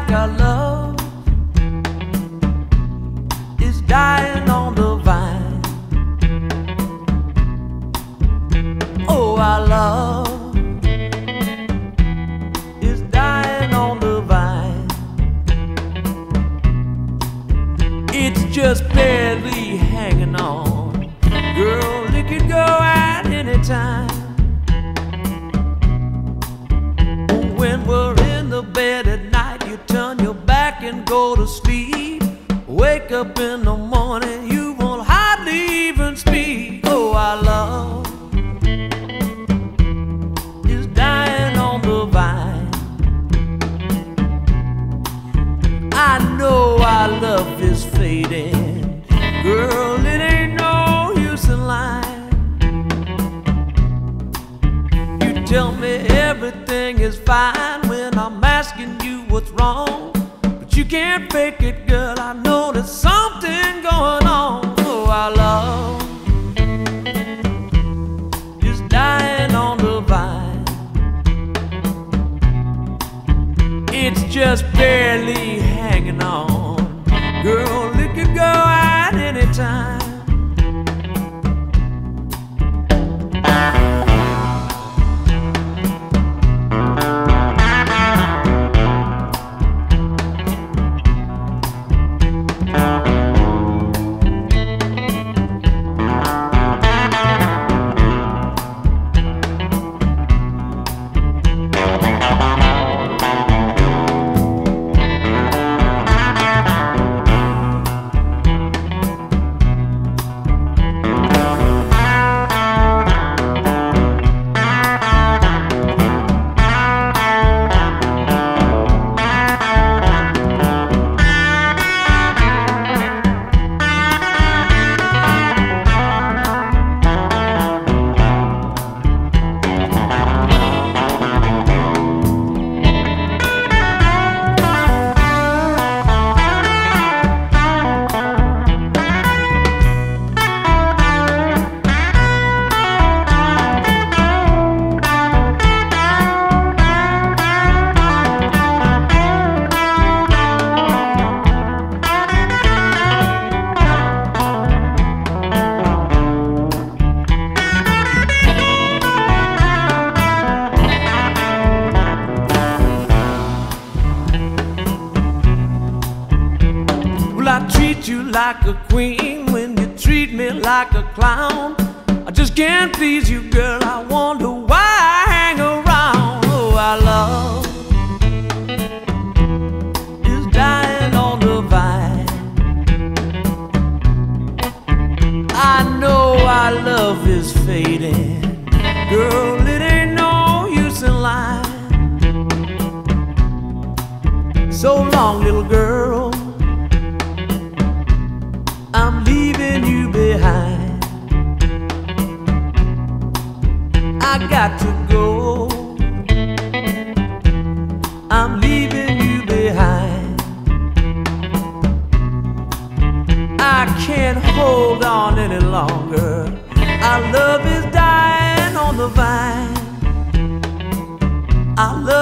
like our love is dying on the vine. Oh, our love is dying on the vine. It's just barely hanging on. Girl, it could go at any time. When we're go to sleep. Wake up in the morning, you won't hardly even speak. Oh, our love is dying on the vine. I know our love is fading. Girl, it ain't no use in lying. You tell me everything is fine when I'm asking you what's wrong. You can't fake it, girl. I know there's something going on. Oh, our love is dying on the vine. It's just barely hanging on. Girl, it could go at any you like a queen when you treat me like a clown. I just can't please you, girl. I wonder why I hang around. Oh, our love is dying on the vine. I know our love is fading. Girl, it ain't no use in lying. So long, little girl. I got to go. I'm leaving you behind. I can't hold on any longer. Our love is dying on the vine. Our love